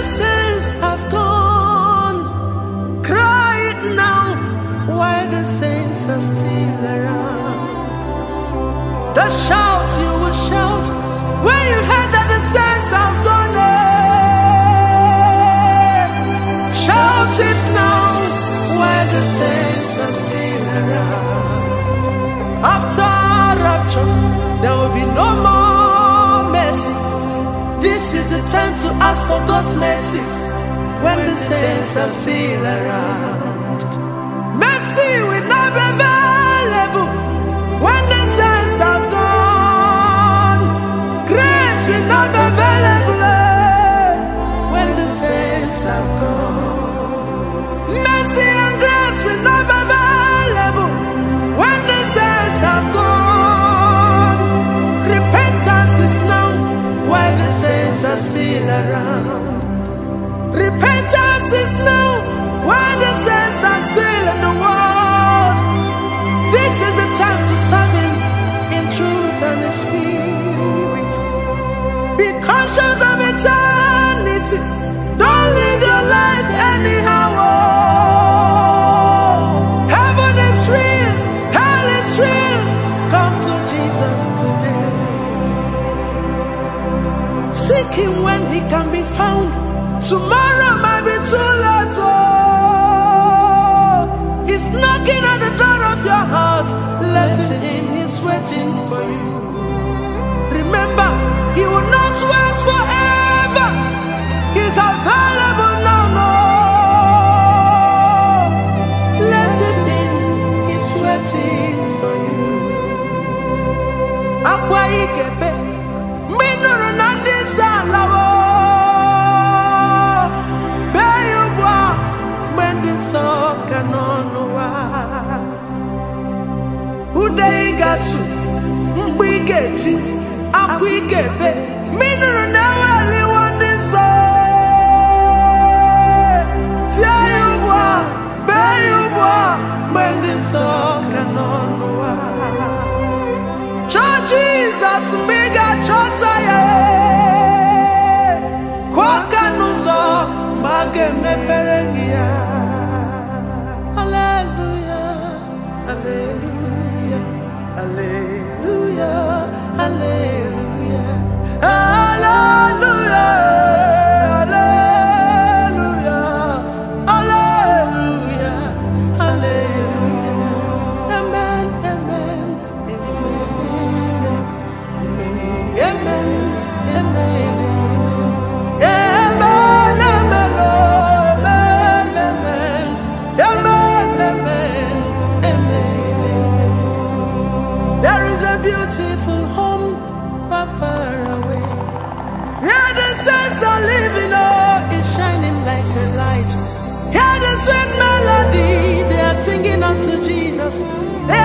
innocence have gone. Cry it now while the saints are still around. The the time to ask for God's mercy when the saints are still around. Mercy will not be available when around. looking when he can be found. Tomorrow might be too late. Oh. He's knocking at the door of your heart. Let, Let him in, he's waiting for you. Remember, he will not wait forever. He's available now, no. Let, Let him in, he's waiting for you. Aqua Yesu mgbe ị ga-eti akwa ị Hallelujah. Jesus.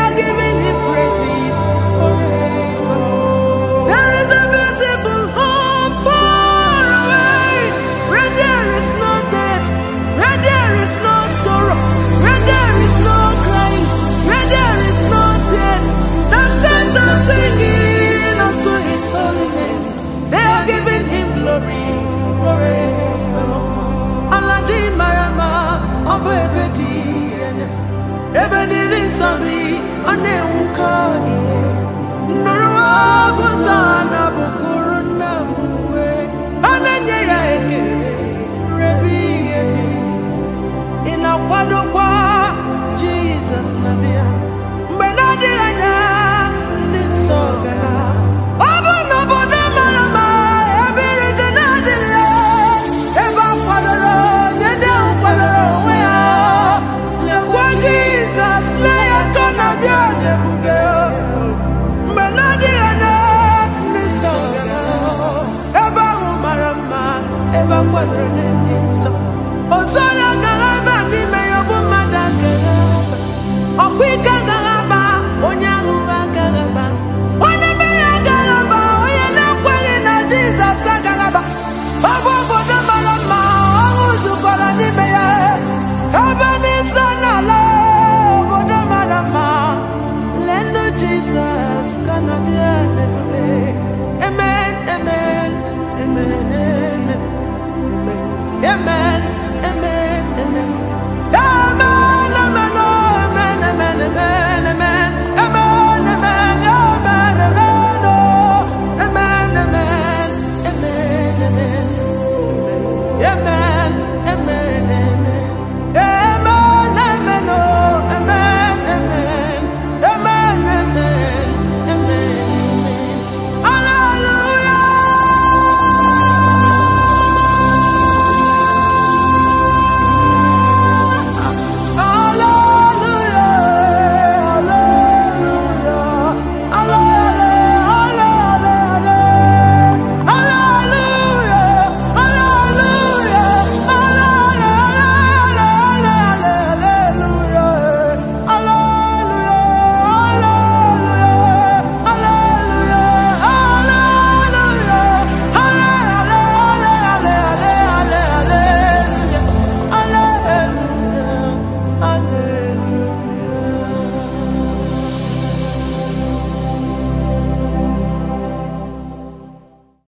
i don't abuzai land